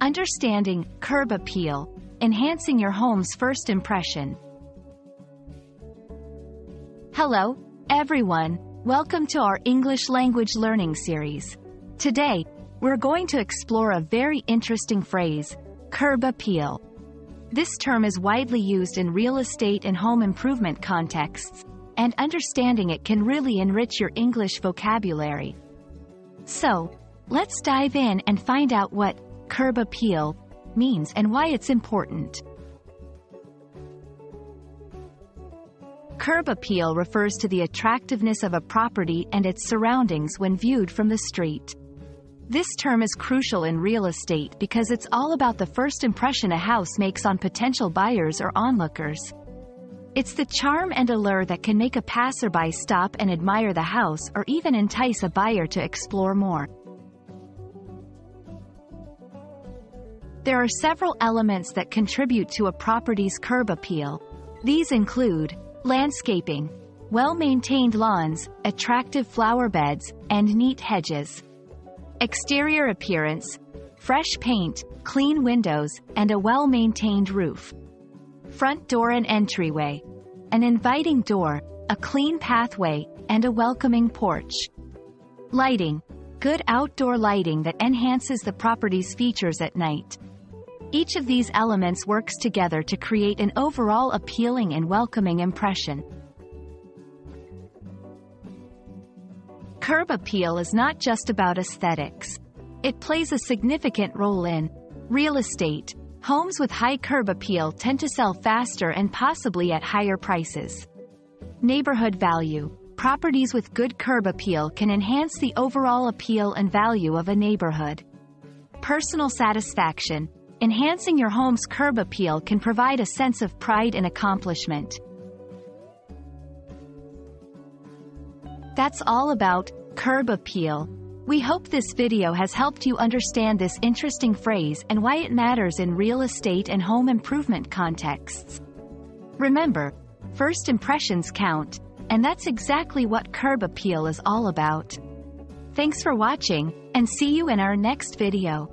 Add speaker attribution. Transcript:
Speaker 1: Understanding curb appeal, enhancing your home's first impression. Hello, everyone. Welcome to our English language learning series. Today, we're going to explore a very interesting phrase, curb appeal. This term is widely used in real estate and home improvement contexts, and understanding it can really enrich your English vocabulary. So, let's dive in and find out what curb appeal means and why it's important. Curb appeal refers to the attractiveness of a property and its surroundings when viewed from the street. This term is crucial in real estate because it's all about the first impression a house makes on potential buyers or onlookers. It's the charm and allure that can make a passerby stop and admire the house or even entice a buyer to explore more. There are several elements that contribute to a property's curb appeal. These include landscaping, well-maintained lawns, attractive flower beds, and neat hedges. Exterior appearance, fresh paint, clean windows, and a well-maintained roof. Front door and entryway. An inviting door, a clean pathway, and a welcoming porch. Lighting. Good outdoor lighting that enhances the property's features at night. Each of these elements works together to create an overall appealing and welcoming impression. Curb appeal is not just about aesthetics. It plays a significant role in real estate. Homes with high curb appeal tend to sell faster and possibly at higher prices. Neighborhood value. Properties with good curb appeal can enhance the overall appeal and value of a neighborhood. Personal satisfaction. Enhancing your home's curb appeal can provide a sense of pride and accomplishment. That's all about curb appeal. We hope this video has helped you understand this interesting phrase and why it matters in real estate and home improvement contexts. Remember, first impressions count, and that's exactly what curb appeal is all about. Thanks for watching, and see you in our next video.